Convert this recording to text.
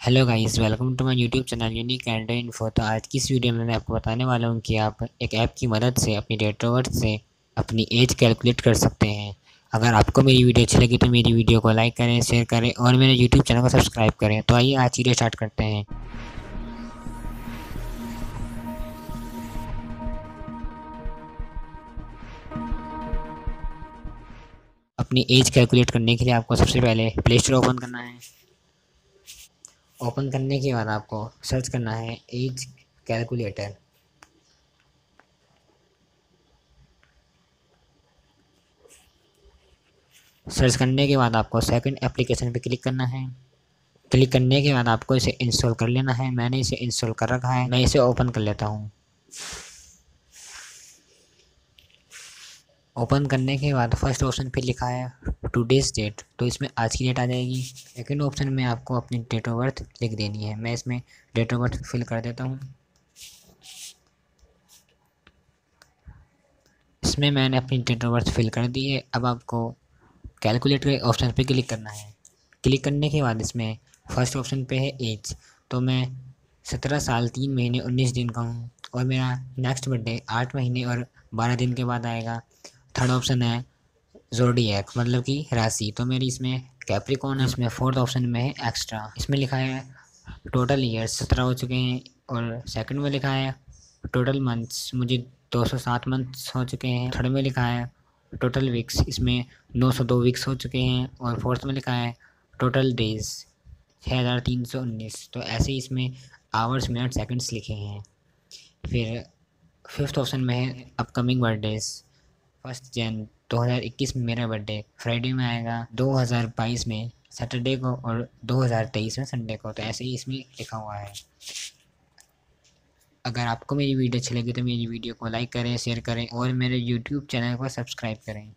Hello guys welcome to my YouTube channel unique and info तो आज की इस वीडियो में मैं आपको बताने वाला हूँ कि आप एक ऐप की मदद से, अपनी डेट ऑफ़ बर्थ से, अपनी एज कैलकुलेट कर सकते हैं। अगर आपको मेरी वीडियो अच्छी लगी तो मेरी वीडियो को लाइक करें शेयर करें और मेरे यूट्यूब चैनल को सब्सक्राइब करें। तो आइए आज वीडियो स्टार्ट करते हैं। अपनी एज कैलकुलेट करने के लिए आपको सबसे पहले प्ले स्टोर ओपन करना है। ओपन करने के बाद आपको सर्च करना है एज कैलकुलेटर। सर्च करने के बाद आपको सेकंड एप्लीकेशन पे क्लिक करना है। क्लिक करने के बाद आपको इसे इंस्टॉल कर लेना है। मैंने इसे इंस्टॉल कर रखा है। मैं इसे ओपन कर लेता हूँ। ओपन करने के बाद फ़र्स्ट ऑप्शन पे लिखा है टूडेज डेट तो इसमें आज की डेट आ जाएगी। सेकेंड ऑप्शन में आपको अपनी डेट ऑफ़ बर्थ लिख देनी है। मैं इसमें डेट ऑफ़ बर्थ फिल कर देता हूँ। इसमें मैंने अपनी डेट ऑफ़ बर्थ फिल कर दी है। अब आपको कैलकुलेट के ऑप्शन पे क्लिक करना है। क्लिक करने के बाद इसमें फ़र्स्ट ऑप्शन पे है एज तो मैं सत्रह साल, तीन महीने, उन्नीस दिन का हूँ। और मेरा नेक्स्ट बर्थडे आठ महीने और बारह दिन के बाद आएगा। थर्ड ऑप्शन है जोडियक मतलब कि राशि। तो मेरी इसमें कैप्रिकॉन है, इसमें फोर्थ ऑप्शन में है एक्स्ट्रा इसमें लिखा है टोटल ईयर्स सत्रह हो चुके हैं और सेकंड में लिखा है टोटल मंथ्स मुझे दो सौ सात मंथ्स हो चुके हैं। थर्ड में लिखा है टोटल वीक्स इसमें नौ सौ दो वीक्स हो चुके हैं और फोर्थ में लिखा है टोटल डेज़ छः हज़ार तीन सौ उन्नीस। तो ऐसे ही इसमें आवर्स मिनट सेकंड्स लिखे हैं। फिर फिफ्थ ऑप्शन में है अपकमिंग बर्थडेज़ फ़र्स्ट जैन 2021 में मेरा बर्थडे फ्राइडे में आएगा 2022 में, सैटरडे को और 2023 में, संडे को। तो ऐसे ही इसमें लिखा हुआ है। अगर आपको मेरी वीडियो अच्छी लगी तो मेरी वीडियो को लाइक करें, शेयर करें और मेरे यूट्यूब चैनल को सब्सक्राइब करें।